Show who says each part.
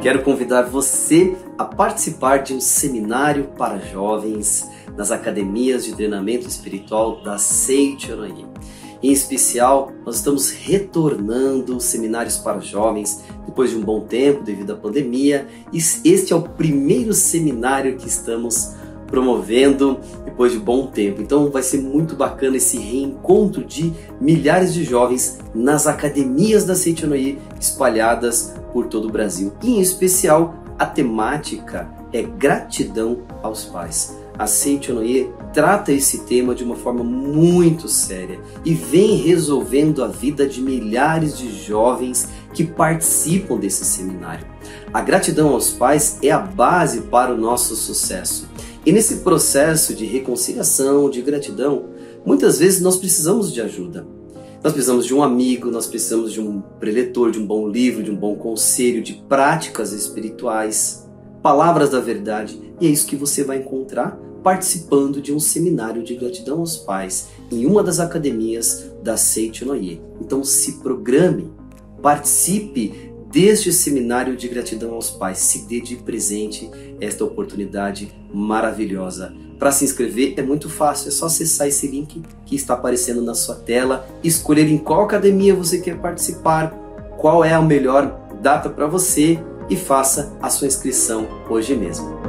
Speaker 1: Quero convidar você a participar de um seminário para jovens nas academias de treinamento espiritual da Seichonoye. Em especial, nós estamos retornando seminários para jovens depois de um bom tempo devido à pandemia. Este é o primeiro seminário que estamos promovendo depois de bom tempo. Então vai ser muito bacana esse reencontro de milhares de jovens nas academias da Seichonoye espalhadas por todo o Brasil. E em especial, a temática é gratidão aos pais a Seichonoye trata esse tema de uma forma muito séria e vem resolvendo a vida de milhares de jovens que participam desse seminário. A gratidão aos pais é a base para o nosso sucesso. E nesse processo de reconciliação, de gratidão, muitas vezes nós precisamos de ajuda. Nós precisamos de um amigo, nós precisamos de um preletor, de um bom livro, de um bom conselho, de práticas espirituais, palavras da verdade. E é isso que você vai encontrar participando de um seminário de gratidão aos pais em uma das academias da Seichonoye. Então se programe, participe deste seminário de gratidão aos pais, se dê de presente esta oportunidade maravilhosa. Para se inscrever é muito fácil, é só acessar esse link que está aparecendo na sua tela, escolher em qual academia você quer participar, qual é a melhor data para você e faça a sua inscrição hoje mesmo.